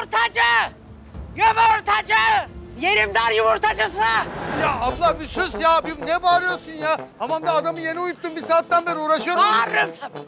Yumurtacı! Yumurtacı! Yerim dar yumurtacısı! Ya abla bir sus ya. Bir ne bağırıyorsun ya? Be adamı yeni uyuttum. Bir saatten beri uğraşıyorum. Bağırırım tabii.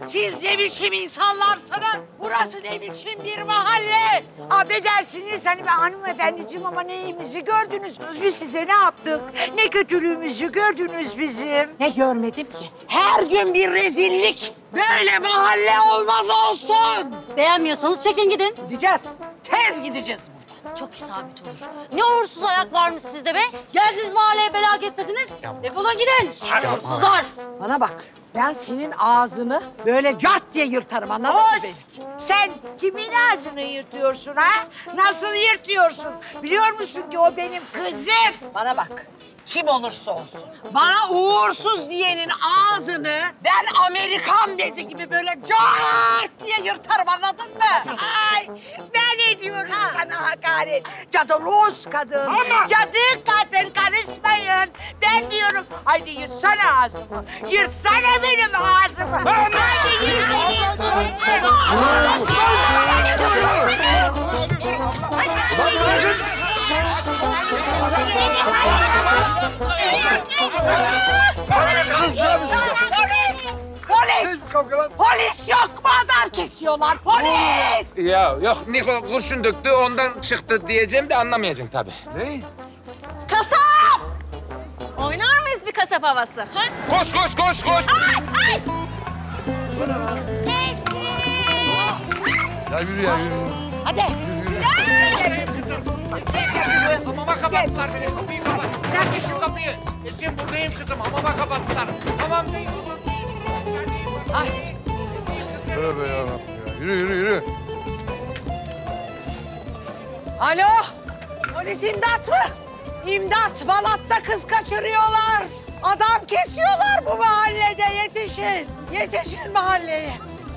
Siz ne biçim insanlarsınız? Burası ne biçim bir mahalle? Affedersiniz hani ben hanımefendiciğim ama neyimizi gördünüz. Biz size ne yaptık? Ne kötülüğümüzü gördünüz bizim. Ne görmedim ki? Her gün bir rezillik. Böyle mahalle olmaz olsun. Beğenmiyorsanız çekin gidin. Gideceğiz. Tez gideceğiz buradan. Çok isabet olur. Ne uğursuz ayak varmış sizde be. Geldiniz mahalleye bela getirdiniz. Defolun gidin. Uğursuzlar. Bana bak. Ben senin ağzını böyle cart diye yırtarım anladın mı beni? Sen kimin ağzını yırtıyorsun ha? Nasıl yırtıyorsun? Biliyor musun ki o benim kızım. Bana bak. Kim olursa olsun. Bana uğursuz diyenin ağzını ben Amerikan bezi gibi böyle cart diye yırtarım anladın mı? Ay ben ediyorum sana hakaret. Cadaloz kadın, cadı kadın karışmayın. Ben diyorum haydi yırtsana ağzımı. Yırtsana benim ağzımı. Haydi yırt. Polis! Polis yok mu adam kesiyorlar? Polis! Ya yok Niko kurşun döktü ondan çıktı diyeceğim de anlamayacaksın tabii. Ne? Kasap! Oynar mıyız bir kasap havası? Ha? Koş koş koş koş. Ya yürü ya yürü. Hadi. Hamama kapattılar beni. Kapıyı kapat. Aç şu kapıyı. Esin buradayım kızım. Hamama kapattılar. Tamam. Tövbe yarabbim ya. Yürü yürü yürü. Alo. Polis imdat mı? İmdat. Balat'ta kız kaçırıyorlar. Adam kesiyorlar bu mahallede. Yetişin. Yetişin mahalleye.